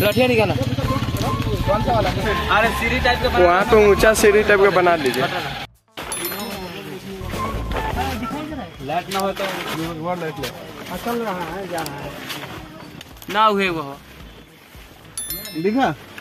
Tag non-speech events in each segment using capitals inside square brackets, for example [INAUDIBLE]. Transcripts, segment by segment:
लठिया निकाला। अरे सीढ़ी टाइप का वहाँ पे ऊँचा सीढ़ी टाइप का बना लीजिए लाइट ना हो तो ना हुए वो। दिखा?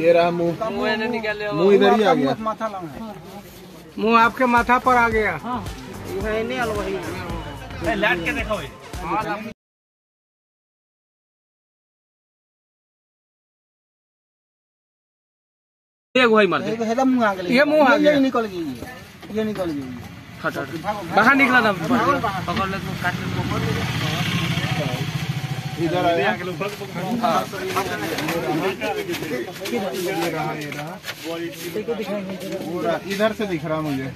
ये रहा मुँह। मुँह मुँह इधर ही आ गया। मुँह आपके माथा पर आ गया। लाइट के देखो ये। गुहाई मार दे। ये मुँह आ गया। निकल गई ये। निकल गई बाहर निकला था। पकड़ ले तो काट ले इधर आया। इधर से दिख रहा मुझे।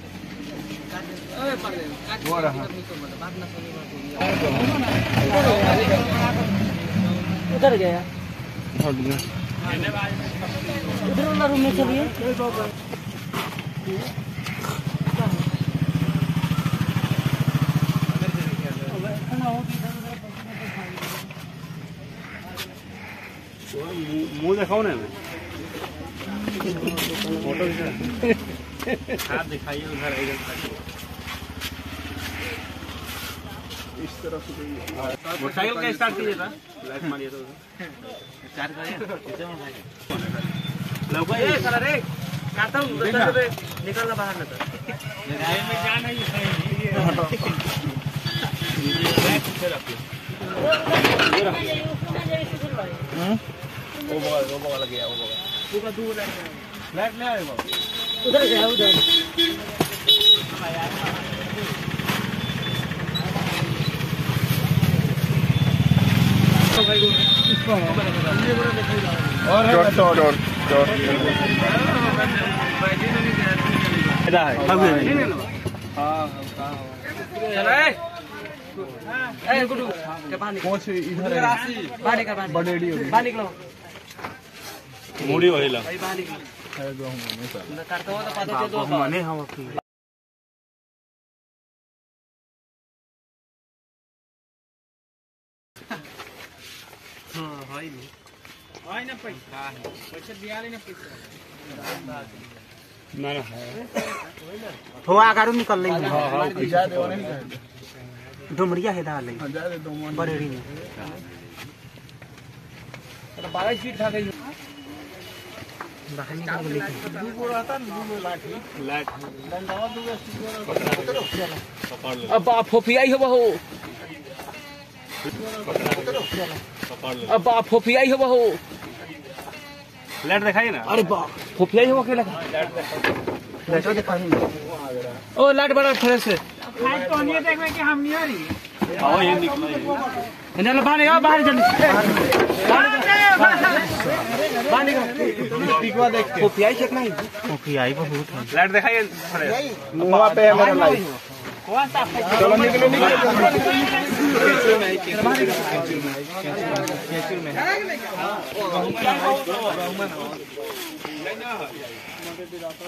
वो रहा। उधर गया। उधर वाला रूम में चलिए। मुँह दिखाओ ना फ़ोटो हाथ दिखाइए उधर मोटरसाइकिल का स्टार्ट कीजिए था। लाइट मारिए तो स्टार्ट करिए। लौका ये साला रे काटा हूँ निकलना बाहर ना तो। लगाए में जाना ही सही वो बगल वो बगल गया वो बगल। पूरा दूर लाइट ले आए बाबू उधर गया उधर। चोर चोर चोर चोर ए गुड्डू के निकल पहुँच इधर है। बाहर निकल बाहर निकल। हो है हो तो हाँ ना ना है। हो आगारू निकल रही है। डुमरिया है डाल हाँ, जा दे दो मन बरेड़ी में 22 था गई बाहर निकल गई पकड़ लो अब आप फोफियाई हो बहू। अब आप फोफियाई हो बहू। लाइट दिखाइए ना। अरे बाप। फोफियाई हो अकेला। बैठो ओ लाइट बड़ा फ्रेश है। तो नहीं कि हम नहीं आ रही। आओ ये निकलो इन्हें बाहर निकल बाहर जल्दी बाहर निकल। टिकवा देख के। फोफियाई कितना ही आई बहुत है। लाइट दिखाइए वहाँ पे है मेरा लाइट चलो निकलो निकलो।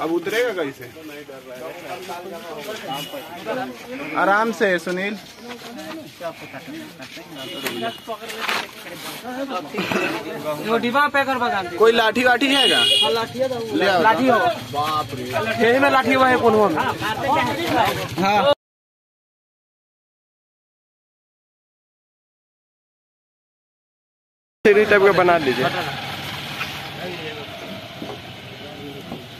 अब उतरेगा कैसे आराम से सुनील। कोई लाठी वाठी है क्या? ले लाठी हो। बाप यही में लाठी हुआ है कोनवा में? हाँ। टाइप का बना लीजिए।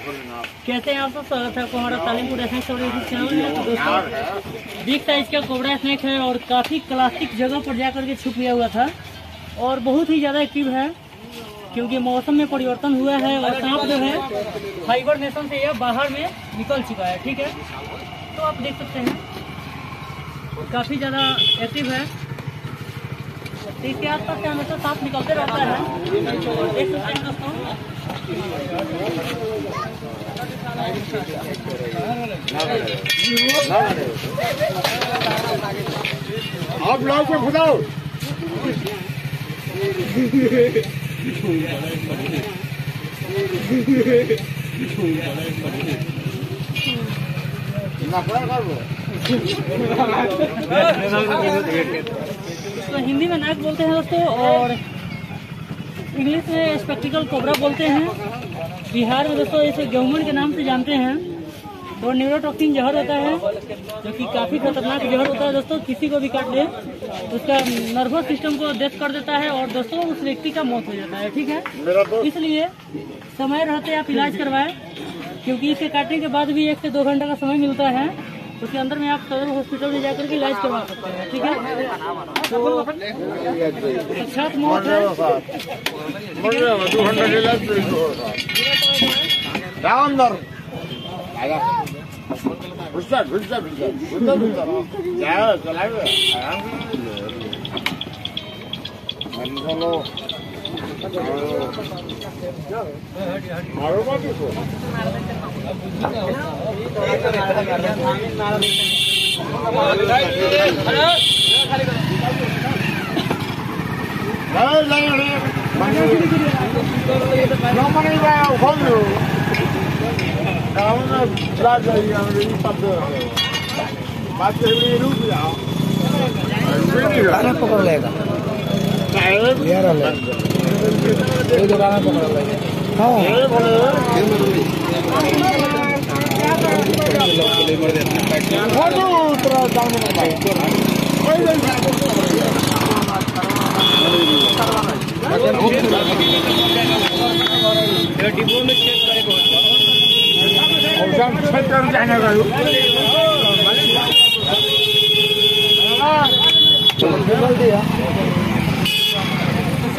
कैसे हैं आप सब स्वागत है आपको हमारा Talimpur snake store YouTube channel में। तो दोस्तों बिग साइज़ का कोबरा स्नैक है और काफ़ी क्लासिक जगह पर जाकर के छुप गया हुआ था और बहुत ही ज़्यादा एक्टिव है क्योंकि मौसम में परिवर्तन हुआ है और सांप जो है फाइबर नेशन से यह बाहर में निकल चुका है ठीक है? तो आप देख सकते हैं काफ़ी ज़्यादा एक्टिव है। तो इसके आसपास से हमेशा सांप निकलते रहता है देख सकते हैं दोस्तों। आप लोग को खुदाओ [LAUGHS] तो हिंदी में नाक बोलते हैं दोस्तों और इंग्लिश में स्पेक्टिकल कोबरा बोलते हैं। बिहार में दोस्तों इसे गेहूमन के नाम से जानते हैं। तो न्यूरोटॉक्सिन जहर होता है जो कि काफ़ी खतरनाक जहर होता है दोस्तों किसी को भी काट दे उसका नर्वस सिस्टम को डेथ कर देता है और दोस्तों उस व्यक्ति का मौत हो जाता है ठीक है? इसलिए समय रहते आप इलाज करवाएँ क्योंकि इसे काटने के बाद भी एक से दो घंटे का समय मिलता है। उसके अंदर में आप सदर हॉस्पिटल में जाकर के इलाज करवा सकते हैं, ठीक है? मौत है। खाना पकड़ लेगा chạy lên यार ले ये जो खाना पकड़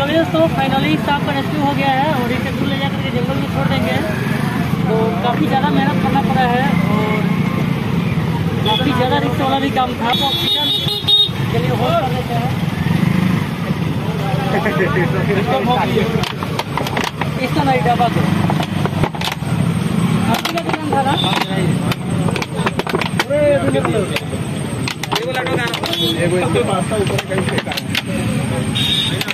गयो तो दोस्तों फाइनली सांप का रेस्क्यू हो गया है और इसे दूर ले जाकर के जंगल में छोड़ देंगे। तो काफ़ी ज़्यादा मेहनत करना पड़ा है और काफ़ी ज़्यादा रिस्क वाला भी काम था। तो ऑक्सीजन चलिए होल्ड कर लेते हैं। इसको नहीं डबा को आपकी का दुकान था ना? को।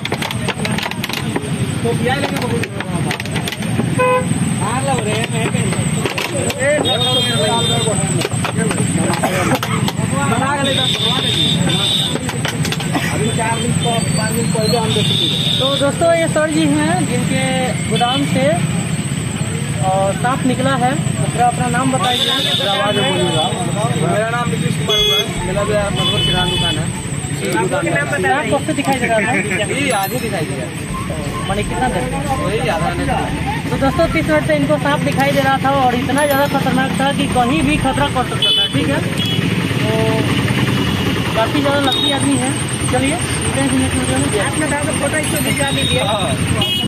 तो दोस्तों ये सर जी हैं जिनके गोदाम से और सांप निकला है। तो अपना नाम बताइए। मेरा नाम नीतीश कुमार हुआ है। मेरा जो है मधुबन किराना दुकान है। से दिखाई दे रहा ये आधी दिखाई दिया। मैंने कितना देर तो दोस्तों तीस मिनट से इनको सांप दिखाई दे रहा था और इतना ज़्यादा खतरनाक था कि कहीं भी खतरा कर सकता था ठीक है? तो काफ़ी ज़्यादा लकी आदमी है। चलिए मिलते हैं। फ़ोटो इसको दीजिए।